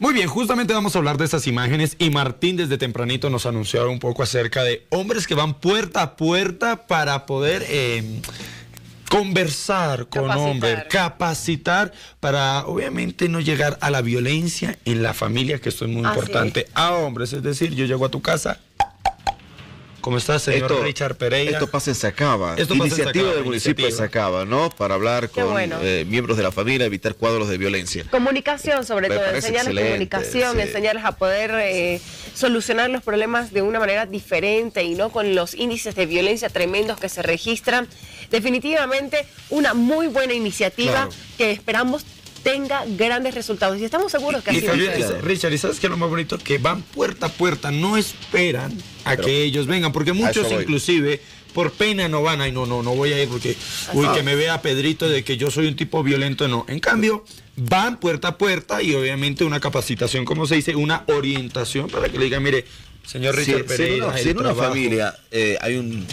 Muy bien, justamente vamos a hablar de estas imágenes y Martín desde tempranito nos anunció un poco acerca de hombres que van puerta a puerta para poder... Eh, conversar con hombres, capacitar para obviamente no llegar a la violencia en la familia, que esto es muy importante, a hombres. Es decir, yo llego a tu casa, ¿Cómo estás, señor Richard Pereira? Esto pasa en Sacaba. Esto iniciativa del municipio de Sacaba, ¿no? Para hablar con eh, miembros de la familia, evitar cuadros de violencia. Comunicación, sobre todo, enseñarles comunicación, enseñarles a poder eh, solucionar los problemas de una manera diferente y no con los índices de violencia tremendos que se registran. Definitivamente una muy buena iniciativa que esperamos tenga grandes resultados. Y estamos seguros que así va a ser. Richard, ¿y sabes qué es lo más bonito? Que van puerta a puerta, no esperan a que ellos vengan, porque muchos inclusive por pena no van, ay no, no, no voy a ir porque, uy, que me vea Pedrito de que yo soy un tipo violento, no. En cambio, van puerta a puerta y obviamente una capacitación, como se dice, una orientación para que le digan, mire, señor Richard Pereira. Si, en una familia eh, hay un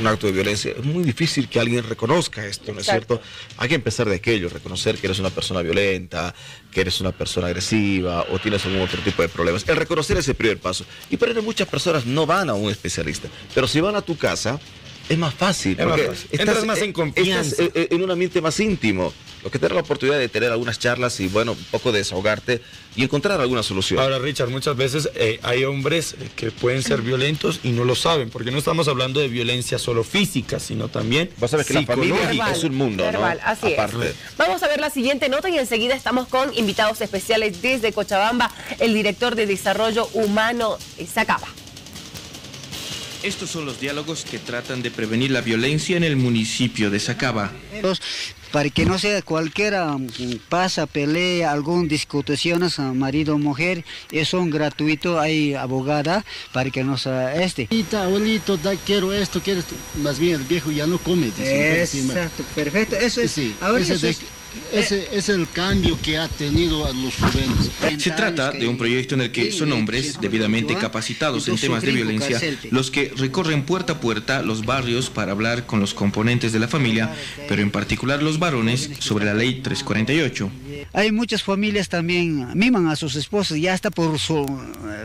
un acto de violencia, es muy difícil que alguien reconozca esto, ¿no es cierto? Hay que empezar de aquello, reconocer que eres una persona violenta, que eres una persona agresiva o tienes algún otro tipo de problemas. El reconocer es el primer paso. Y por eso muchas personas no van a un especialista, pero si van a tu casa, es más fácil. porque Estás más en confianza. en un ambiente más íntimo. Lo que tener la oportunidad de tener algunas charlas y, bueno, un poco de desahogarte y encontrar alguna solución. Ahora, Richard, muchas veces eh, hay hombres que pueden ser violentos y no lo saben, porque no estamos hablando de violencia solo física, sino también Vas a ver que la familia es un mundo, verbal, Así es. Vamos a ver la siguiente nota y enseguida estamos con invitados especiales desde Cochabamba, el director de Desarrollo Humano, Sacaba. Estos son los diálogos que tratan de prevenir la violencia en el municipio de Sacaba. Para que no sea cualquiera mm, pasa, pelea, algún discusiones marido o mujer, es un gratuito, hay abogada para que nos este. Abuelito, da, quiero esto, quiero esto. Más bien el viejo ya no come. Exacto, perfecto. Eso es, sí, ese es el cambio que ha tenido a los jóvenes. Se trata de un proyecto en el que son hombres debidamente capacitados en temas de violencia los que recorren puerta a puerta los barrios para hablar con los componentes de la familia, pero en particular los varones sobre la ley 348. Hay muchas familias también miman a sus esposas, ya está por su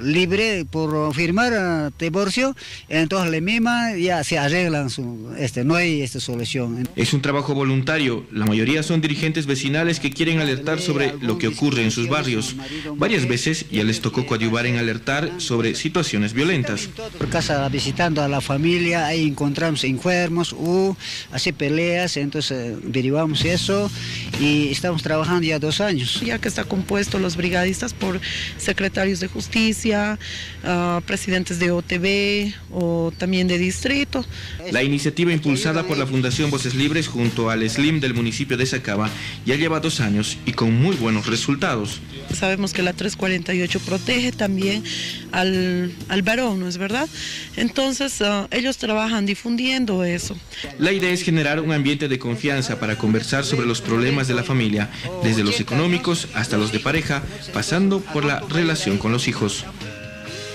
libre, por firmar divorcio, entonces le miman, ya se arreglan, su, este, no hay esta solución. Es un trabajo voluntario, la mayoría son dirigentes vecinales que quieren alertar sobre lo que ocurre en sus barrios. Varias veces ya les tocó coadyuvar en alertar sobre situaciones violentas. Por casa visitando a la familia, ahí encontramos enfermos o así peleas, entonces derivamos eso y estamos trabajando ya dos años. Ya que está compuesto los brigadistas por secretarios de justicia, ah, presidentes de OTB o también de distrito. La iniciativa impulsada por la Fundación Voces Libres junto al SLIM del municipio de Sacaba ya lleva dos años y con muy buenos resultados. Sabemos que la 348 protege también al, al varón, ¿no es verdad? Entonces ah, ellos trabajan difundiendo eso. La idea es generar un ambiente de confianza para conversar sobre los problemas de la familia, desde los económicos hasta los de pareja, pasando por la relación con los hijos.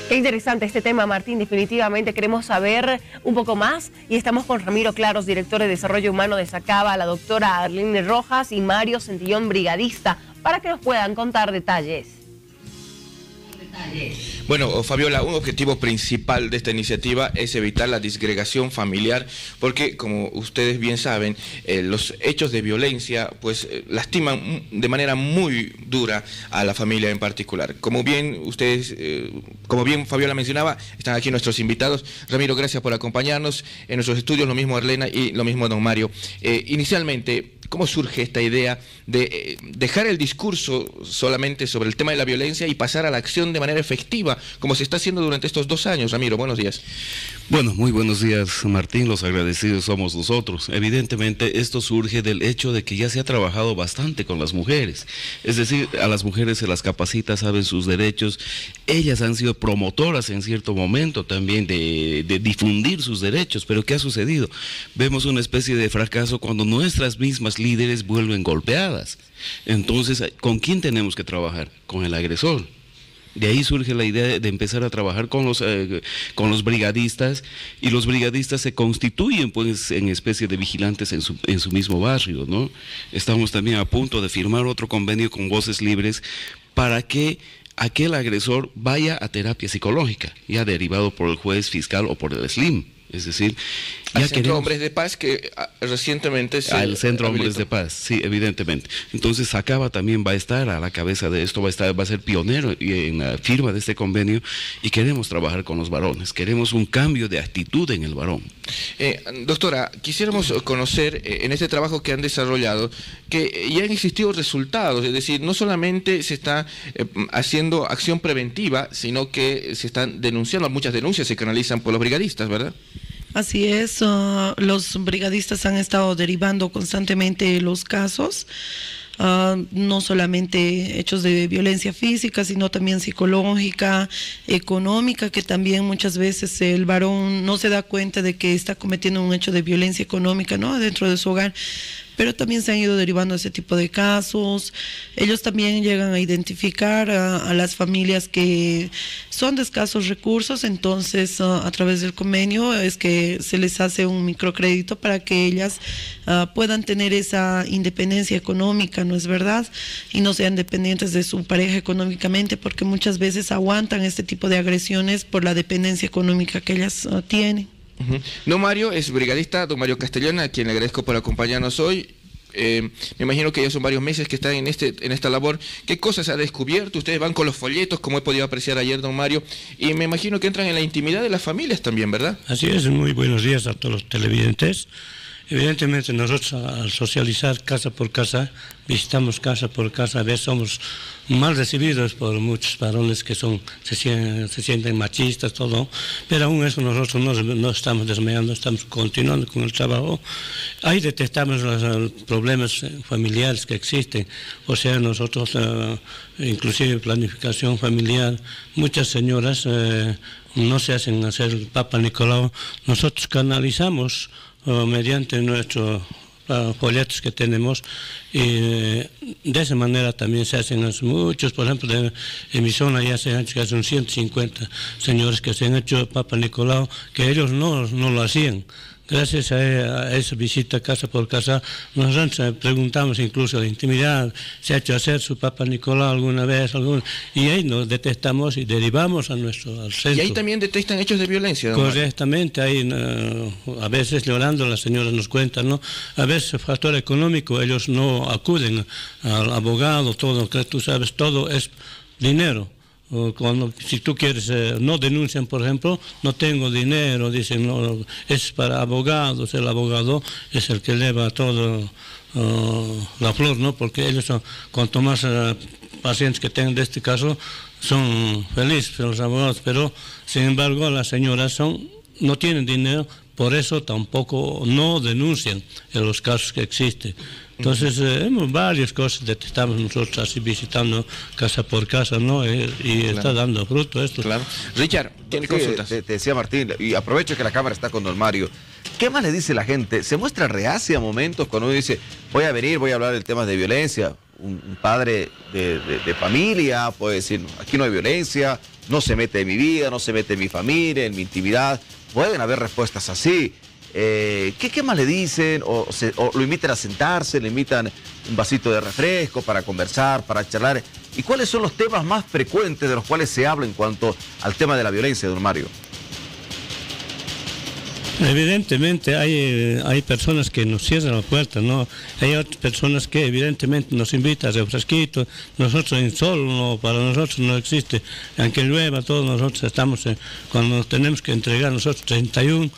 Qué interesante este tema, Martín. Definitivamente queremos saber un poco más y estamos con Ramiro Claros, director de Desarrollo Humano de Sacaba, la doctora Arlene Rojas y Mario Sentillón, brigadista, para que nos puedan contar detalles. Bueno, Fabiola, un objetivo principal de esta iniciativa es evitar la disgregación familiar, porque como ustedes bien saben, eh, los hechos de violencia pues eh, lastiman de manera muy dura a la familia en particular. Como bien ustedes, eh, como bien Fabiola mencionaba, están aquí nuestros invitados. Ramiro, gracias por acompañarnos en nuestros estudios, lo mismo Arlena y lo mismo Don Mario. inicialmente, ¿Cómo surge esta idea de eh, dejar el discurso solamente sobre el tema de la violencia y pasar a la acción de manera efectiva, como se está haciendo durante estos dos años? Ramiro, buenos días. Bueno, muy buenos días, Martín. Los agradecidos somos nosotros. Evidentemente, esto surge del hecho de que ya se ha trabajado bastante con las mujeres. Es decir, a las mujeres se las capacita, saben sus derechos. Ellas han sido promotoras en cierto momento también de, de difundir sus derechos. Pero ¿qué ha sucedido? Vemos una especie de fracaso cuando nuestras mismas líderes vuelven golpeadas. Entonces, ¿con quién tenemos que trabajar? Con el agresor. De ahí surge la idea de empezar a trabajar con los, eh, con los brigadistas y los brigadistas se constituyen pues en especie de vigilantes en su, en su mismo barrio, ¿no? Estamos también a punto de firmar otro convenio con Voces Libres para que aquel agresor vaya a terapia psicológica, ya derivado por el juez fiscal o por el SLIM. Es decir, ya Al Centro Hombres de Paz que ah, recientemente se al Centro Hombres de Paz, sí, evidentemente. Entonces Sacaba también va a estar a la cabeza de esto, va a estar, va a ser pionero en la firma de este convenio y queremos trabajar con los varones, queremos un cambio de actitud en el varón. Eh, doctora, quisiéramos conocer eh, en este trabajo que han desarrollado que ya han existido resultados, es decir, no solamente se está eh, haciendo acción preventiva, sino que se están denunciando, muchas denuncias se canalizan por los brigadistas, ¿verdad? Así es, ah, los brigadistas han estado derivando constantemente los casos. Ah, no solamente hechos de violencia física, sino también psicológica, económica, que también muchas veces el varón no se da cuenta de que está cometiendo un hecho de violencia económica ¿no? dentro de su hogar pero también se han ido derivando ese tipo de casos. Ellos también llegan a identificar a, las familias que son de escasos recursos, entonces ah, a través del convenio es que se les hace un microcrédito para que ellas ah, puedan tener esa independencia económica, ¿no es verdad? Y no sean dependientes de su pareja económicamente, porque muchas veces aguantan este tipo de agresiones por la dependencia económica que ellas ah, tienen. Don Mario es brigadista, don Mario Castellana, a quien le agradezco por acompañarnos hoy. Eh, me imagino que ya son varios meses que están en, este, en esta labor. ¿Qué cosas ha descubierto? Ustedes van con los folletos, como he podido apreciar ayer, don Mario, y me imagino que entran en la intimidad de las familias también, ¿verdad? Así es, muy buenos días a todos los televidentes. Evidentemente nosotros al socializar casa por casa, visitamos casa por casa, a veces somos mal recibidos por muchos varones que son, se, sienten, machistas, todo, pero aún eso nosotros no, estamos desmayando, estamos continuando con el trabajo. Ahí detectamos los problemas familiares que existen, o sea, nosotros, eh, inclusive planificación familiar, muchas señoras eh, no se hacen hacer el Papa Nicolau, nosotros canalizamos mediante nuestros folletos que tenemos y eh, de esa manera también se hacen muchos, por ejemplo, en mi zona ya se han hecho casi 150 señores que se han hecho Papa Nicolau, que ellos no, no lo hacían gracias a, esa visita casa por casa, nos preguntamos incluso de intimidad, ¿se ha hecho hacer su Papa Nicolás alguna vez? y ahí nos detectamos y derivamos a nuestro al centro. Y ahí también detectan hechos de violencia. Correctamente, ahí a veces llorando las señoras nos cuentan, ¿no? A veces factor económico, ellos no acuden al abogado, todo, tú sabes, todo es dinero cuando, si tú quieres, eh, no denuncian, por ejemplo, no tengo dinero, dicen, es para abogados, el abogado es el que lleva todo la flor, ¿no? Porque ellos son, cuanto más eh, pacientes que tengan de este caso, son felices los abogados, pero sin embargo las señoras son, no tienen dinero, por eso tampoco no denuncian en los casos que existen. Entonces, eh, varias cosas detectamos nosotros así visitando casa por casa, ¿no? Eh, y está dando fruto esto. Claro. Richard, ¿tiene consultas? Te, decía Martín, y aprovecho que la cámara está con don Mario. ¿Qué más le dice la gente? ¿Se muestra reacia a momentos cuando uno dice, voy a venir, voy a hablar del tema de violencia? Un, padre de, de, familia puede decir, aquí no hay violencia, no se mete en mi vida, no se mete en mi familia, en mi intimidad. Pueden haber respuestas así. Eh, ¿qué, más le dicen? O, lo invitan a sentarse, le invitan un vasito de refresco para conversar, para charlar. ¿Y cuáles son los temas más frecuentes de los cuales se habla en cuanto al tema de la violencia, don Mario? Evidentemente hay, hay personas que nos cierran la puerta, ¿no? Hay otras personas que evidentemente nos invitan a refresquito. Nosotros en sol, no, para nosotros no existe. Aunque llueva, todos nosotros estamos, cuando tenemos que entregar nosotros 31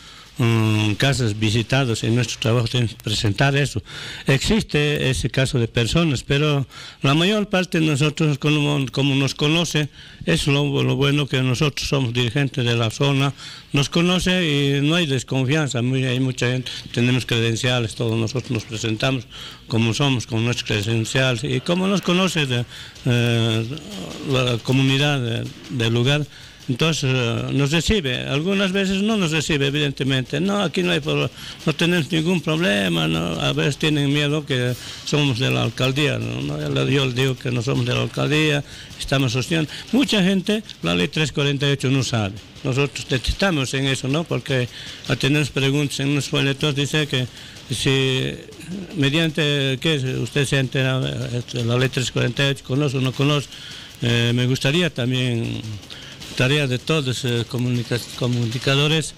Mm, casas visitadas en nuestro trabajo tenemos que presentar eso. Existe ese caso de personas, pero la mayor parte de nosotros, como, como nos conoce, es lo, bueno que nosotros somos dirigentes de la zona, nos conoce y no hay desconfianza, muy, hay mucha gente, tenemos credenciales, todos nosotros nos presentamos como somos, con nuestros credenciales y como nos conoce eh, la comunidad del lugar, Entonces eh, nos recibe, algunas veces no nos recibe, evidentemente. No, aquí no hay no tenemos ningún problema, a veces tienen miedo que somos de la alcaldía. ¿no? Yo les digo que no somos de la alcaldía, estamos sosteniendo. Mucha gente la ley 348 no sabe. Nosotros detectamos en eso, ¿no? porque a tener preguntas en unos folletos dice que si mediante que usted se entera de la ley 348, conoce o no conoce, eh, me gustaría también tarea de todos los eh, comunicadores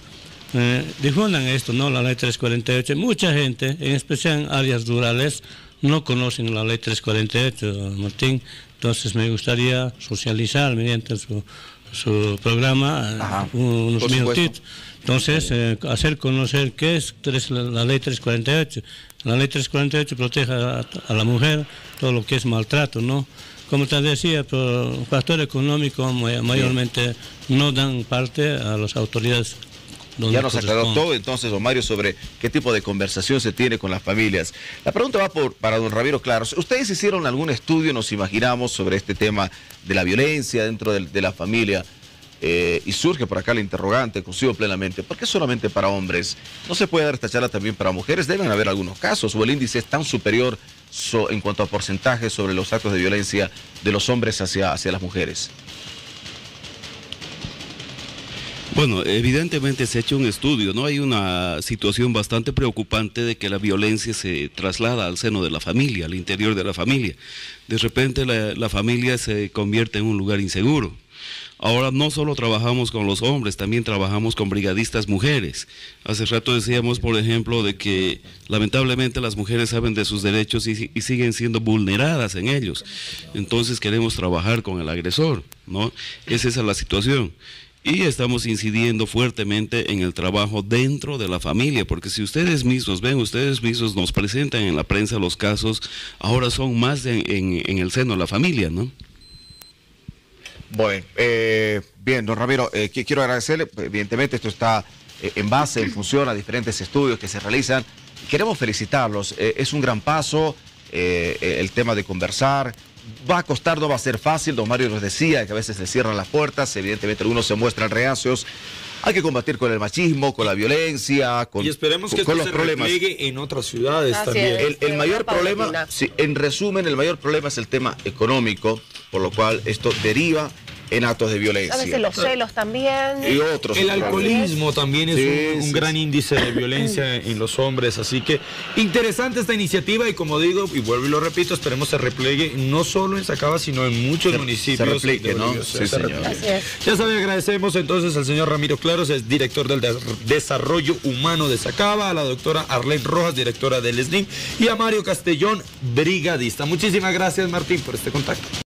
eh, difundan esto, ¿no? La ley 348. Mucha gente, en especial en áreas rurales, no conocen la ley 348, Martín. Entonces me gustaría socializar mediante su, programa eh, unos minutitos. Entonces, hacer conocer qué es la, ley 348. La ley 348 protege a, a, la mujer todo lo que es maltrato, ¿no? Como te decía, por factor económico mayormente no dan parte a las autoridades. Ya nos aclaró todo entonces, don Mario, sobre qué tipo de conversación se tiene con las familias. La pregunta va por, para don Ramiro Claros. ¿Ustedes hicieron algún estudio, nos imaginamos, sobre este tema de la violencia dentro de, la familia? Eh, y surge por acá el interrogante, consigo plenamente, ¿por qué solamente para hombres? ¿No se puede dar esta charla también para mujeres? Deben haber algunos casos, o el índice es tan superior en cuanto a porcentaje sobre los actos de violencia de los hombres hacia, hacia las mujeres? Bueno, evidentemente se ha hecho un estudio, ¿no? Hay una situación bastante preocupante de que la violencia se traslada al seno de la familia, al interior de la familia. De repente la familia se convierte en un lugar inseguro. Ahora no solo trabajamos con los hombres, también trabajamos con brigadistas mujeres. Hace rato decíamos, por ejemplo, de que lamentablemente las mujeres saben de sus derechos y, siguen siendo vulneradas en ellos. Entonces queremos trabajar con el agresor, ¿no? Esa es la situación. Y estamos incidiendo fuertemente en el trabajo dentro de la familia, porque si ustedes mismos ven, ustedes mismos nos presentan en la prensa los casos, ahora son más en el seno de la familia, ¿no? Bueno, eh, bien, don Ramiro, eh, quiero agradecerle, evidentemente esto está eh, en base, en función a diferentes estudios que se realizan. Queremos felicitarlos, es un gran paso el tema de conversar. Va a costar, no va a ser fácil, don Mario nos decía que a veces se cierran las puertas, evidentemente algunos se muestran reacios. Hay que combatir con el machismo, con la violencia, con, y esperemos que esto los se problemas. en otras ciudades también. el, mayor problema, en resumen, el mayor problema es el tema económico, por lo cual esto deriva en actos de violencia. A veces los celos también. Y otros. El alcoholismo también es un, gran índice de violencia en los hombres. Así que interesante esta iniciativa y como digo, y vuelvo y lo repito, esperemos se replegue no solo en Sacaba, sino en muchos municipios. Se replique, ¿no? Sí, señor. Ya saben, agradecemos entonces al señor Ramiro Claros, es director del Desarrollo Humano de Sacaba, a la doctora Arlene Rojas, directora del SNIM, y a Mario Castellón, brigadista. Muchísimas gracias, Martín, por este contacto.